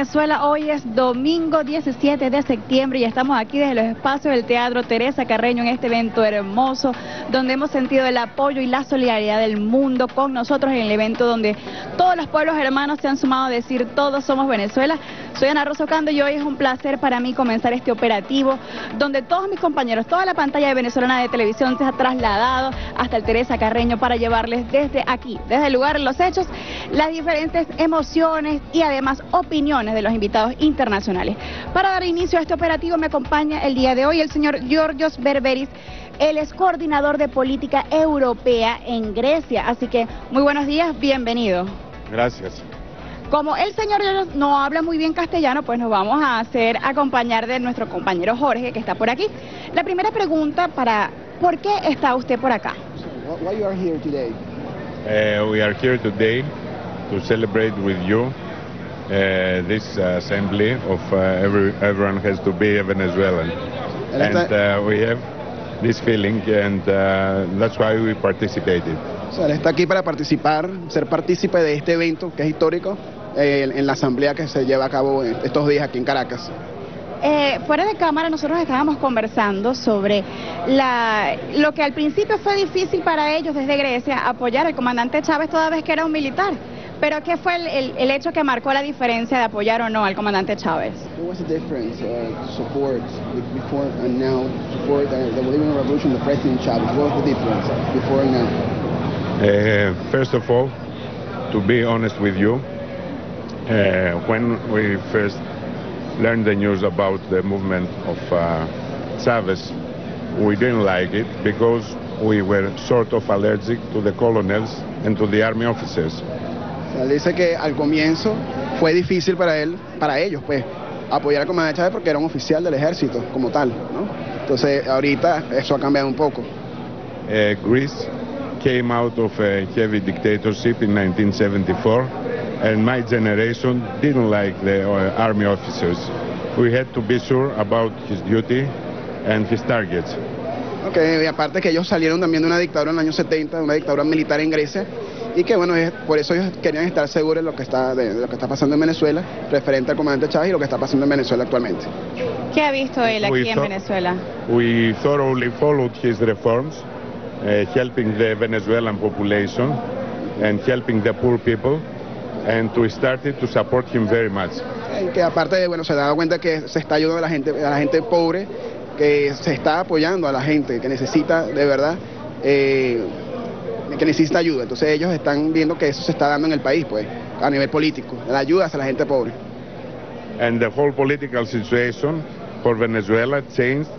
Venezuela, hoy es domingo 17 de septiembre y estamos aquí desde los espacios del Teatro Teresa Carreño en este evento hermoso donde hemos sentido el apoyo y la solidaridad del mundo con nosotros en el evento donde todos los pueblos hermanos se han sumado a decir todos somos Venezuela. Soy Ana Rosa Ocando y hoy es un placer para mí comenzar este operativo donde todos mis compañeros, toda la pantalla de venezolana de televisión se ha trasladado hasta el Teresa Carreño para llevarles desde aquí, desde el lugar de los hechos, las diferentes emociones y además opiniones de los invitados internacionales. Para dar inicio a este operativo me acompaña el día de hoy el señor Georgios Berberis, él es coordinador de política europea en Grecia. Así que muy buenos días, bienvenido. Gracias. Como el señor no habla muy bien castellano, pues nos vamos a hacer acompañar de nuestro compañero Jorge, que está por aquí. La primera pregunta para, ¿por qué está usted por acá? Why you are here today? Uh, we are here today to celebrate with you uh, this assembly of uh, every, everyone has to be a Venezuelan. And uh, we have this feeling and uh, that's why we participated. O sea, está aquí para participar, ser partícipe de este evento que es histórico eh, en la asamblea que se lleva a cabo estos días aquí en Caracas. Eh, fuera de cámara nosotros estábamos conversando sobre la, lo que al principio fue difícil para ellos desde Grecia apoyar al comandante Chávez toda vez que era un militar. Pero ¿qué fue el, el, el hecho que marcó la diferencia de apoyar o no al comandante Chávez? What was the difference uh, support before and now support the, the Bolivarian Revolution, the President Chávez? What was the difference before and now? Uh, first of all, to be honest with you, uh, when we first learned the news about the movement of uh, Chavez, we didn't like it because we were sort of allergic to the colonels and to the army officers. Él dice que al comienzo fue difícil para él, para ellos, pues, apoyar al comandante Chávez porque era un oficial del ejército como tal, ¿no? Entonces, ahorita eso ha cambiado un poco. Uh, Greece came out of a heavy dictatorship in 1974, and my generation didn't like the uh, army officers. We had to be sure about his duty and his targets. Okay, y aparte que ellos salieron también de una dictadura en el año 70, de una dictadura militar en Grecia, y que bueno, es, por eso ellos querían estar seguros de lo que está de, de, lo que está pasando en Venezuela, referente al comandante Chávez y lo que está pasando en Venezuela actualmente. ¿Qué ha visto él aquí we en Venezuela? We thoroughly followed his reforms, uh, helping the Venezuelan population and helping the poor people, and we started to support him very much. Que aparte de bueno, se da cuenta que se está ayudando a la gente, a la gente pobre, que se está apoyando a la gente que necesita de verdad. Eh, que necesita ayuda. Entonces ellos están viendo que eso se está dando en el país, pues, a nivel político, la ayuda hacia la gente pobre. And the whole political situation for Venezuela changed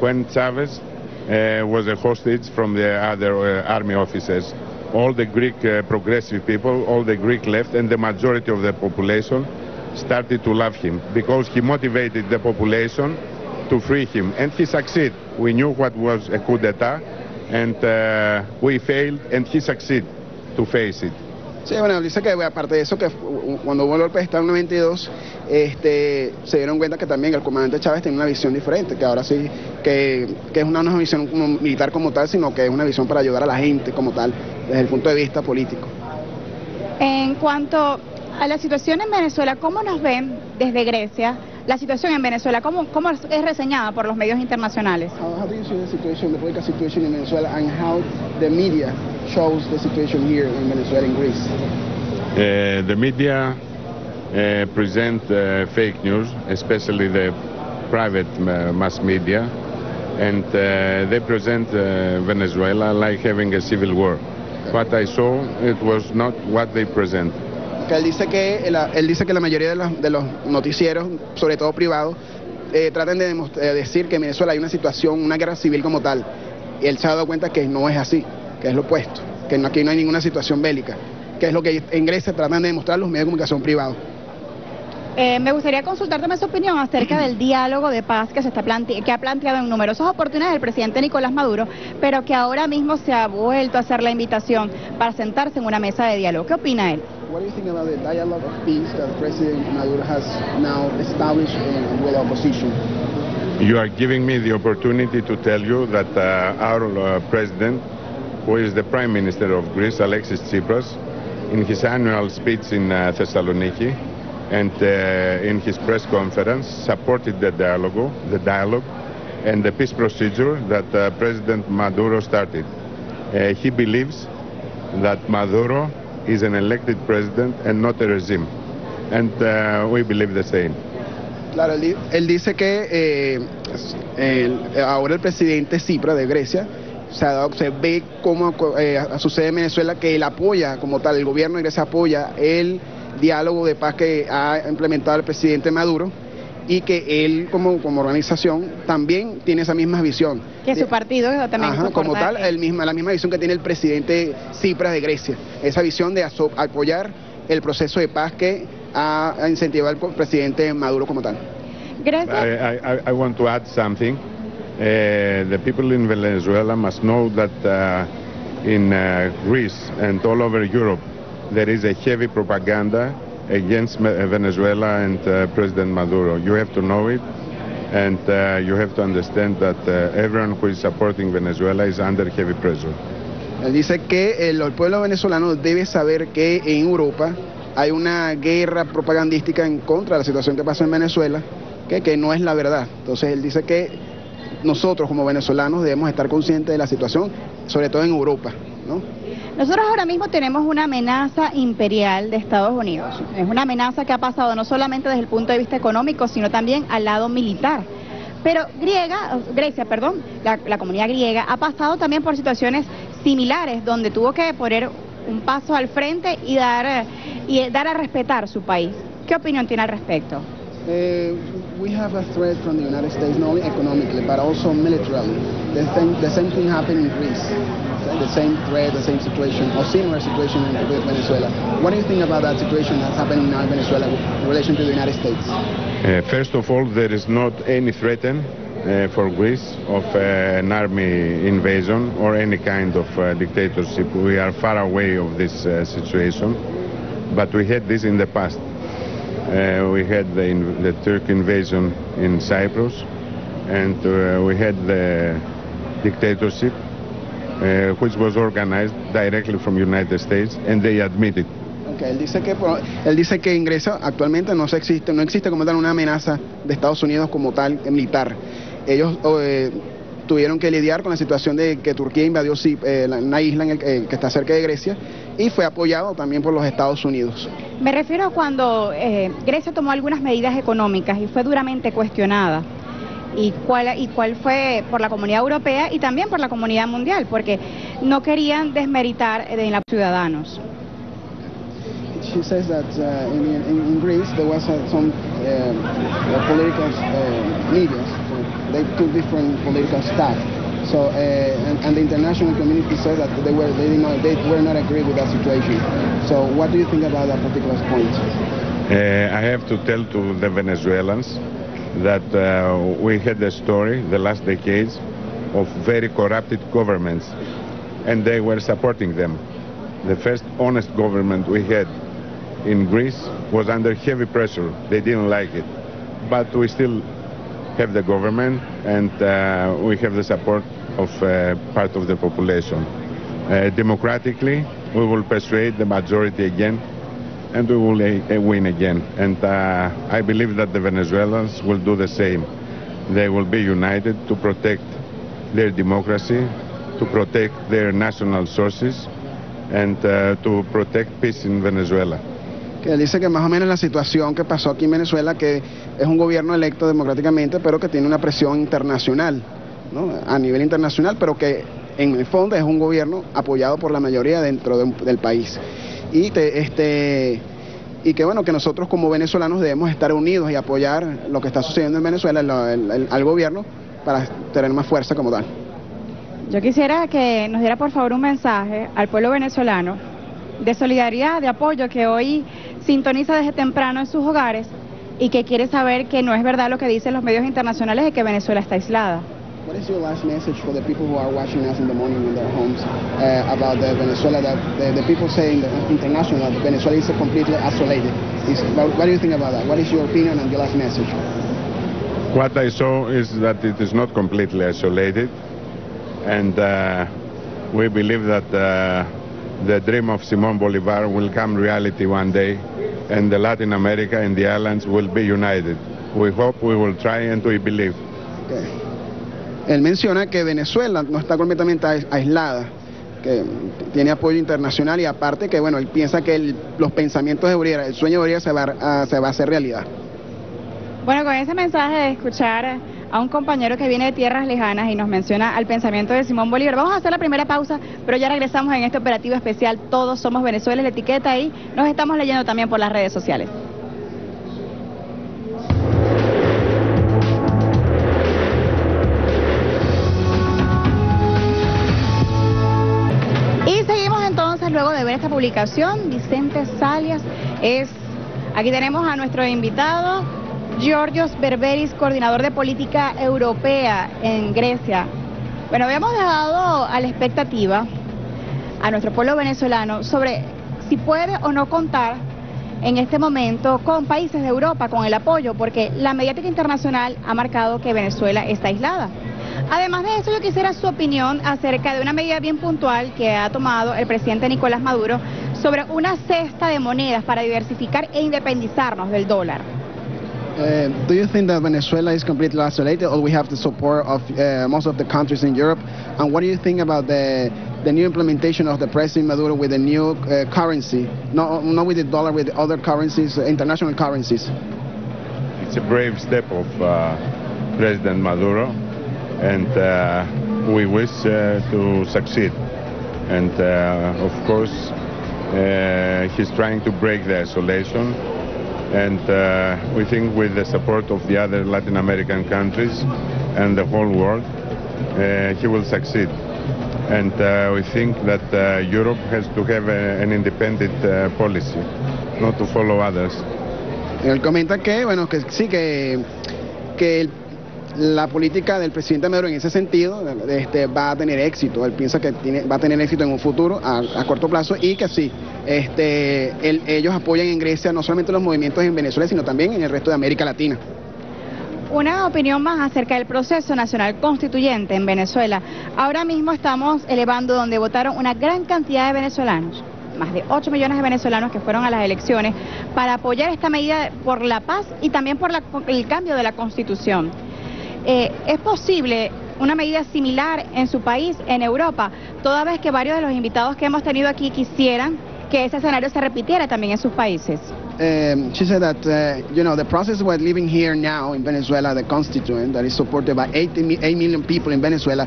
when Chavez uh, was a hostage from the other uh, army officers. All the Greek uh, progressive people, all the Greek left, and the majority of the population started to love him because he motivated the population to free him, and he succeeded. We knew what was a coup d'etat, and uh, we failed and he succeeded to face it. Sí, bueno, dice que aparte de eso, que cuando hubo el golpe de Estado en 92, este, se dieron cuenta que también el comandante Chávez tiene una visión diferente, que ahora sí, que, que es una, una visión como militar como tal, sino que es una visión para ayudar a la gente como tal, desde el punto de vista político. En cuanto a la situación en Venezuela, ¿cómo nos ven desde Grecia la situación en Venezuela? ¿Cómo, cómo es reseñada por los medios internacionales? How, how do you see the situation, the political situation in Venezuela, and how the media shows the situation here in Venezuela and Greece? Uh, the media uh, present uh, fake news, especially the private mass media, and uh, they present uh, Venezuela like having a civil war. What I saw, it was not what they present. que él dice que él, dice que la mayoría de los, de los noticieros, sobre todo privados, eh, tratan de, de, decir que en Venezuela hay una situación, una guerra civil como tal. Y él se ha dado cuenta que no es así, que es lo opuesto, que aquí no hay ninguna situación bélica, que es lo que en Grecia tratan de demostrar los medios de comunicación privados. Eh, me gustaría consultarte su opinión acerca del diálogo de paz que se está plante que ha planteado en numerosas oportunidades el presidente Nicolás Maduro, pero que ahora mismo se ha vuelto a hacer la invitación para sentarse en una mesa de diálogo. ¿Qué opina él? What do you think about the dialogue of peace that President Maduro has now established with opposition? You are giving me the opportunity to tell you that uh, our uh, president, who is the Prime Minister of Greece, Alexis Tsipras, in his annual speech in uh, Thessaloniki, and uh, in his press conference supported the dialogue, the dialogue and the peace procedure that uh, President Maduro started. Uh, he believes that Maduro is an elected president and not a regime. And uh, we believe the same. Claro, él, él dice que eh, el, ahora el presidente Cipra de Grecia se, ha dado, se ve cómo eh, sucede en Venezuela, que él apoya como tal, el gobierno de Grecia apoya el diálogo de paz que ha implementado el presidente Maduro y que él como, como organización también tiene esa misma visión. Que su partido también Ajá, como tal, el misma, la misma visión que tiene el presidente Cipras de Grecia, esa visión de apoyar el proceso de paz que ha incentivado el presidente Maduro como tal. Gracias. I, I, I want to add something. Uh, the people in Venezuela must know that uh, in uh, Greece and all over Europe there is a heavy propaganda against Venezuela and uh, President Maduro. You have to know it, and uh, you have to understand that uh, everyone who is supporting Venezuela is under heavy pressure. Él dice que el, el pueblo venezolano debe saber que en Europa hay una guerra propagandística en contra de la situación que pasa en Venezuela, que, que no es la verdad. Entonces él dice que nosotros como venezolanos debemos estar conscientes de la situación, sobre todo en Europa, ¿no? Nosotros ahora mismo tenemos una amenaza imperial de Estados Unidos. Es una amenaza que ha pasado no solamente desde el punto de vista económico, sino también al lado militar. Pero griega, Grecia, perdón, la, comunidad griega ha pasado también por situaciones similares, donde tuvo que poner un paso al frente y dar, y dar a respetar su país. ¿Qué opinión tiene al respecto? Uh, we have a threat from the United States, not only economically, but also militarily. The, thing, the same thing happened in Greece. The same threat, the same situation, or similar situation in Venezuela. What do you think about that situation that's happening now in Venezuela in relation to the United States? Uh, first of all, there is not any threat uh, for Greece of uh, an army invasion or any kind of uh, dictatorship. We are far away of this uh, situation, but we had this in the past. Uh, we had the, the Turk invasion in Cyprus, and uh, we had the dictatorship, uh, which was organized directly from United States, and they admitted. Okay, él dice que él dice que ingresa actualmente no se existe no existe como tal una amenaza de Estados Unidos como tal militar. Ellos eh, tuvieron que lidiar con la situación de que Turquía invadió eh, una isla en el, eh, que está cerca de Grecia y fue apoyado también por los Estados Unidos. Me refiero a cuando eh, Grecia tomó algunas medidas económicas y fue duramente cuestionada. Y cuál, y cuál fue por la comunidad europea y también por la comunidad mundial, porque no querían desmeritar de los ciudadanos. She says that uh, in, in, in, Greece there was uh, some uh, political uh, leaders, so they took different political staff. So, uh, and, and, the international community said that they were they, not, they were not agree with that situation. So, what do you think about that particular point? Uh, I have to tell to the Venezuelans that uh, we had a story the last decades of very corrupted governments, and they were supporting them. The first honest government we had in Greece was under heavy pressure. They didn't like it, but we still have the government and uh, we have the support of uh, part of the population. Uh, democratically, we will persuade the majority again and we will uh, win again. And I believe that the Venezuelans will do the same. They will be united to protect their democracy, to protect their national sources, and uh, to protect peace in Venezuela. que dice que más o menos la situación que pasó aquí en Venezuela, que es un gobierno electo democráticamente, pero que tiene una presión internacional, ¿no? a nivel internacional, pero que en el fondo es un gobierno apoyado por la mayoría dentro de, del país. Y, te, este, y que bueno, que nosotros como venezolanos debemos estar unidos y apoyar lo que está sucediendo en Venezuela el, el, el, al gobierno para tener más fuerza como tal. Yo quisiera que nos diera por favor un mensaje al pueblo venezolano de solidaridad, de apoyo que hoy sintoniza desde temprano en sus hogares y que quiere saber que no es verdad lo que dicen los medios internacionales de que Venezuela está aislada. What is your last message for the people who are watching us in the morning in their homes uh, about the Venezuela that the, the people saying the international that Venezuela is completely isolated? Is, what do you think about that? What is your opinion and your last message? What I saw is that it is not completely isolated, and uh, we believe that uh, the dream of Simon Bolivar will come reality one day and the Latin America and the islands will be united. We hope, we will try, and we believe. Él menciona que Venezuela no está completamente aislada, que tiene apoyo internacional y aparte que bueno, él piensa que el, los pensamientos de Uriera, el sueño de Uriera se va, a, se va a hacer realidad. Bueno, con ese mensaje de escuchar a un compañero que viene de tierras lejanas y nos menciona al pensamiento de Simón Bolívar. Vamos a hacer la primera pausa, pero ya regresamos en este operativo especial Todos Somos Venezuela, la etiqueta y nos estamos leyendo también por las redes sociales. Luego de ver esta publicación, Vicente Salias es, aquí tenemos a nuestro invitado, Georgios Berberis, coordinador de política europea en Grecia. Bueno, habíamos dejado a la expectativa a nuestro pueblo venezolano sobre si puede o no contar en este momento con países de Europa con el apoyo, porque la mediática internacional ha marcado que Venezuela está aislada. Además de eso, yo quisiera su opinión acerca de una medida bien puntual que ha tomado el presidente Nicolás Maduro sobre una cesta de monedas para diversificar e independizarnos del dólar. Uh, do you think that Venezuela is completely isolated, or we have the support of uh, most of the countries in Europe? And what do you think about the the new implementation of the President Maduro with the new uh, currency, not not with the dollar, with other currencies, international currencies? It's a brave step of uh, President Maduro, and uh, we wish to succeed. And of course, he's trying to break the isolation and uh, we think with the support of the other Latin American countries and the whole world, uh, he will succeed. And uh, we think that uh, Europe has to have a, an independent uh, policy, not to follow others. Él comenta que, bueno, que sí, que, que el la política del presidente Maduro en ese sentido este, va a tener éxito. Él piensa que tiene, va a tener éxito en un futuro a, corto plazo y que sí, este, ellos apoyan en Grecia no solamente los movimientos en Venezuela, sino también en el resto de América Latina. Una opinión más acerca del proceso nacional constituyente en Venezuela. Ahora mismo estamos elevando donde votaron una gran cantidad de venezolanos más de 8 millones de venezolanos que fueron a las elecciones para apoyar esta medida por la paz y también por el cambio de la constitución. Eh, ¿Es posible una medida similar en su país, en Europa, toda vez que varios de los invitados que hemos tenido aquí quisieran que ese escenario se repitiera también en sus países? Um, she said that, uh, you know, the process we're living here now in Venezuela, the constituent that is supported by 8 million people in Venezuela,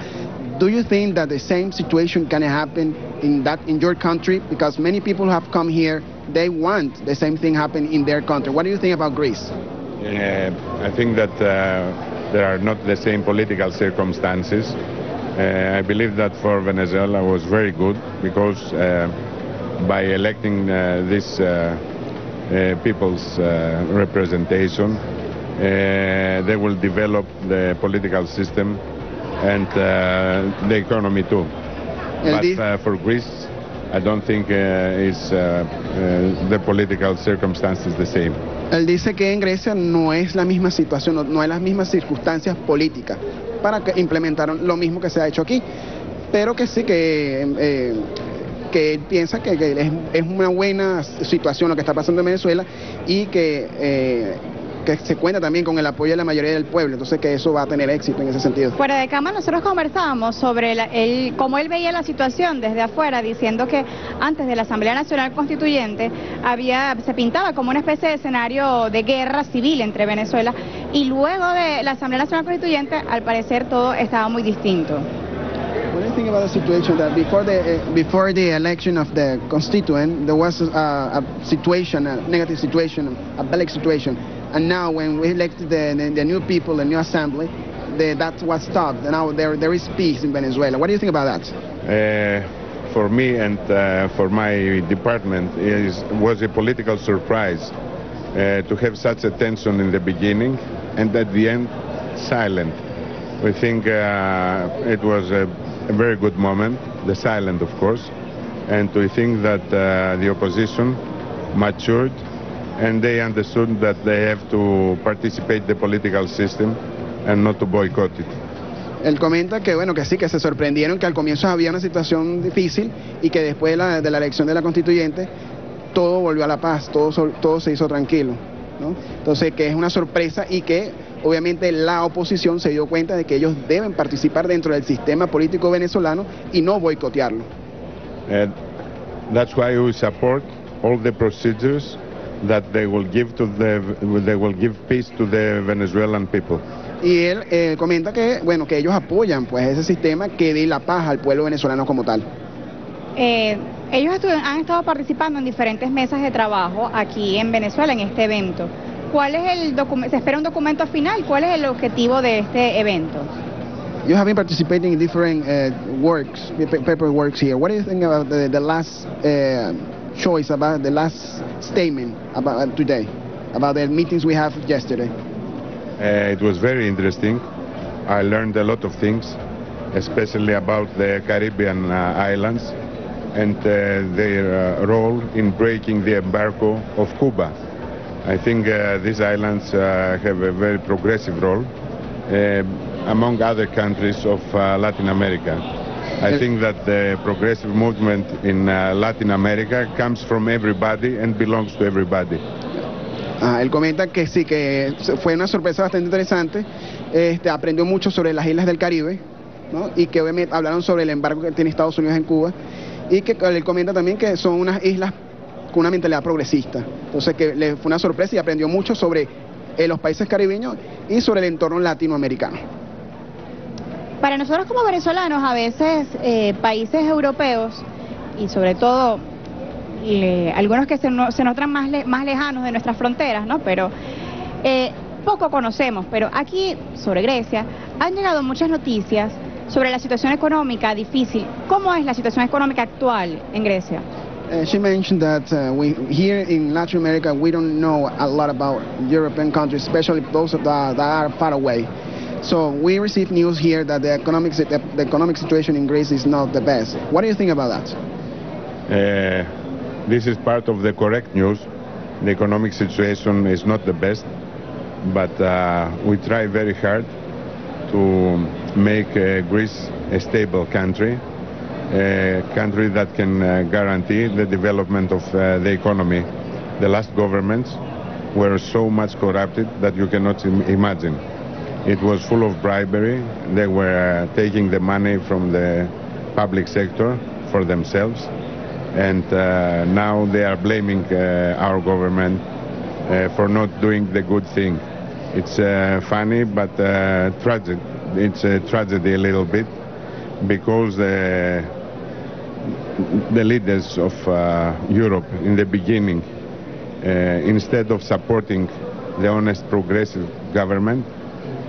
do you think that the same situation can happen in that in your country? Because many people have come here, they want the same thing happen in their country. What do you think about Greece? Uh, I think that uh, there are not the same political circumstances. Uh, I believe that for Venezuela was very good because uh, by electing uh, this uh, uh, people's uh, representation, they will develop the political system and the economy too. But for Greece, I don't think is the political circumstances the same. Él dice que en Grecia no es la misma situación, no, no hay las mismas circunstancias políticas para que implementaron lo mismo que se ha hecho aquí, pero que sí que, eh, que él piensa que, es, es, una buena situación lo que está pasando en Venezuela y que eh, que se cuenta también con el apoyo de la mayoría del pueblo, entonces que eso va a tener éxito en ese sentido. Fuera de cama nosotros conversábamos sobre el, cómo él veía la situación desde afuera, diciendo que antes de la Asamblea Nacional Constituyente había se pintaba como una especie de escenario de guerra civil entre Venezuela y luego de la Asamblea Nacional Constituyente al parecer todo estaba muy distinto. What do you think about the situation that before the uh, before the election of the constituent there was a, a situation, a negative situation, a Belgic situation? And now when we elected the, the, the new people, the new assembly, the, that was stopped. And now there, there is peace in Venezuela. What do you think about that? Uh, for me and uh, for my department, it was a political surprise uh, to have such a tension in the beginning and at the end, silent. We think uh, it was a, a, very good moment, the silent, of course, and we think that uh, the opposition matured and they understood that they have to participate the political system and not to boycott it. Él comenta que bueno que sí, que se sorprendieron que al comienzo había una situación difícil y que después de la, de la elección de la constituyente todo volvió a la paz, todo, todo se hizo tranquilo. Entonces, que es una sorpresa y que obviamente la oposición se dio cuenta de que ellos deben participar dentro del sistema político venezolano y no boicotearlo. And that's why we support all the procedures that they will give to the they will give peace to the Venezuelan people. Y él eh, comenta que bueno que ellos apoyan pues ese sistema que dé la paz al pueblo venezolano como tal. Eh, ellos han estado participando en diferentes mesas de trabajo aquí en Venezuela en este evento. ¿Cuál es el documento? ¿Se espera un documento final? ¿Cuál es el objetivo de este evento? You have been participating in different uh, works, paper works here. What do you think about the, the last uh, choice, about the last statement about uh, today, about the meetings we have yesterday? Uh, it was very interesting. I learned a lot of things, especially about the Caribbean uh, islands and uh, their uh, role in breaking the embargo of Cuba. I think uh, these islands have a very progressive role among other countries of Latin America. I think that the progressive movement in Latin America comes from everybody and belongs to everybody. Ah, él comenta que sí, que fue una sorpresa bastante interesante. Este, aprendió mucho sobre las islas del Caribe ¿no? y que obviamente hablaron sobre el embargo que tiene Estados Unidos en Cuba y que él comenta también que son unas islas con una mentalidad progresista. Entonces que le fue una sorpresa y aprendió mucho sobre eh, los países caribeños y sobre el entorno latinoamericano. Para nosotros como venezolanos, a veces eh, países europeos y sobre todo algunos que se, se notan más, más lejanos de nuestras fronteras, ¿no? Pero eh, poco conocemos, pero aquí sobre Grecia han llegado muchas noticias sobre la situación económica difícil. ¿Cómo es la situación económica actual en Grecia? Uh, she mentioned that uh, we here in Latin America we don't know a lot about European countries, especially those that, that are far away. So we receive news here that the economic the, the, economic situation in Greece is not the best. What do you think about that? Uh, this is part of the correct news. The economic situation is not the best, but uh, we try very hard to make uh, Greece a stable country, a country that can uh, guarantee the development of uh, the economy. The last governments were so much corrupted that you cannot imagine. It was full of bribery. They were taking the money from the public sector for themselves. And uh, now they are blaming uh, our government uh, for not doing the good thing. It's funny, but tragic it's a tragedy a little bit because the, the leaders of uh, Europe in the beginning, uh, instead of supporting the honest progressive government,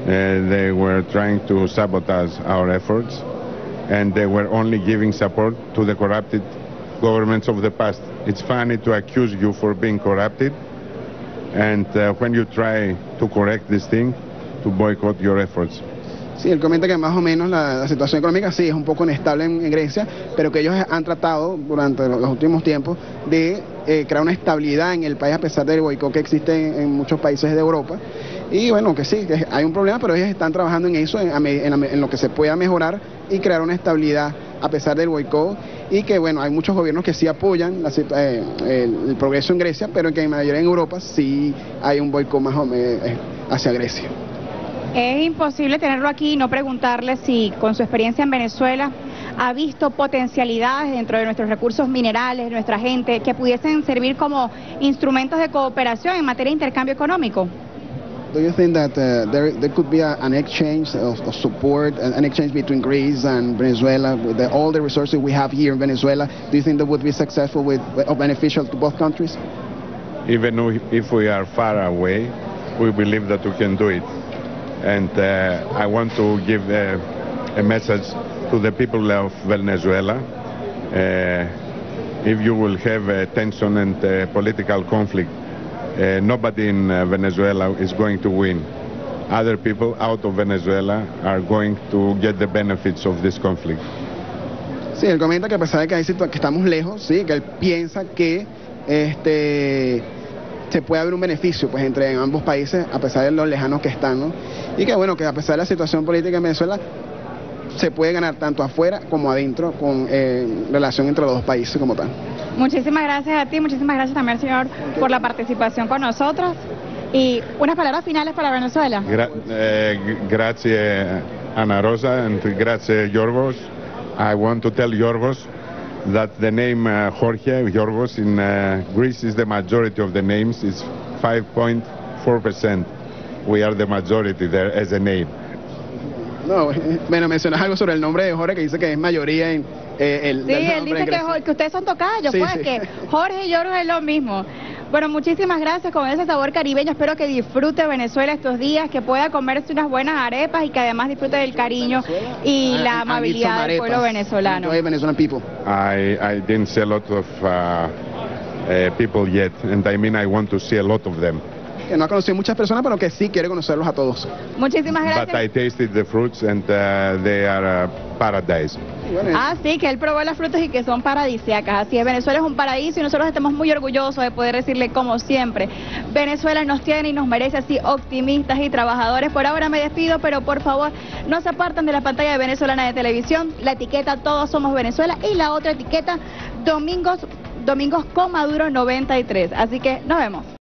uh, they were trying to sabotage our efforts and they were only giving support to the corrupted governments of the past. It's funny to accuse you for being corrupted and uh, when you try to correct this thing, to boycott your efforts. Sí, él comenta que más o menos la, situación económica sí es un poco inestable en, Grecia, pero que ellos han tratado durante los últimos tiempos de eh, crear una estabilidad en el país a pesar del boicot que existe en, muchos países de Europa. Y bueno, que sí, hay un problema, pero ellos están trabajando en eso, en, lo que se pueda mejorar y crear una estabilidad a pesar del boicot y que bueno, hay muchos gobiernos que sí apoyan eh, el, progreso en Grecia, pero que en mayoría en Europa sí hay un boicot más o menos eh, hacia Grecia. Es imposible tenerlo aquí y no preguntarle si con su experiencia en Venezuela ha visto potencialidades dentro de nuestros recursos minerales, nuestra gente, que pudiesen servir como instrumentos de cooperación en materia de intercambio económico. Do you think that uh, there, there could be a, an exchange of, of, support, an exchange between Greece and Venezuela, with the, all the resources we have here in Venezuela? Do you think that would be successful with, or beneficial to both countries? Even if we are far away, we believe that we can do it. and uh, I want to give uh, a message to the people of Venezuela. Uh, if you will have tension and political conflict, nobody in Venezuela is going to win. Other people out of Venezuela are going to get the benefits of this conflict. Sí, él comenta que a pesar de que, hay que estamos lejos, sí, que él piensa que este se puede haber un beneficio pues entre ambos países a pesar de los lejanos que están, ¿no? Y que bueno, que a pesar de la situación política en Venezuela se puede ganar tanto afuera como adentro con eh, relación entre los dos países como tal. Muchísimas gracias a ti, muchísimas gracias también, señor, por la participación con nosotros. Y unas palabras finales para Venezuela. Gra eh, grazie Ana Rosa and grazie Yorgos. I want to tell Yorgos that the name uh, Jorge Yorgos in uh, Greece is the majority of the names. It's 5.4%. We are the majority there as a name. No, bueno, mencionas algo sobre el nombre de Jorge que dice que es mayoría en eh, el. Sí, él dice que, que, ustedes son tocayos, Sí, pues, sí. que Jorge y Yorgos es lo mismo. Bueno, muchísimas gracias con ese sabor caribeño. Espero que disfrute Venezuela estos días, que pueda comerse unas buenas arepas y que además disfrute del cariño y Ah, la I- I need amabilidad del pueblo venezolano. Enjoy Venezuelan people. I, I didn't see a lot of uh, uh, people yet, and I mean I want to see a lot of them. Que no ha conocido muchas personas, pero que sí quiere conocerlos a todos. Muchísimas But I gracias. tasted the fruits and uh, they are uh, paradise. Bueno, Ah, sí, que él probó las frutas y que son paradisíacas. Así es, Venezuela es un paraíso y nosotros estamos muy orgullosos de poder decirle como siempre. Venezuela nos tiene y nos merece así optimistas y trabajadores. Por ahora me despido, pero por favor no se apartan de la pantalla de Venezolana de Televisión. La etiqueta Todos Somos Venezuela y la otra etiqueta Domingos, Domingos con Maduro 93. Así que nos vemos.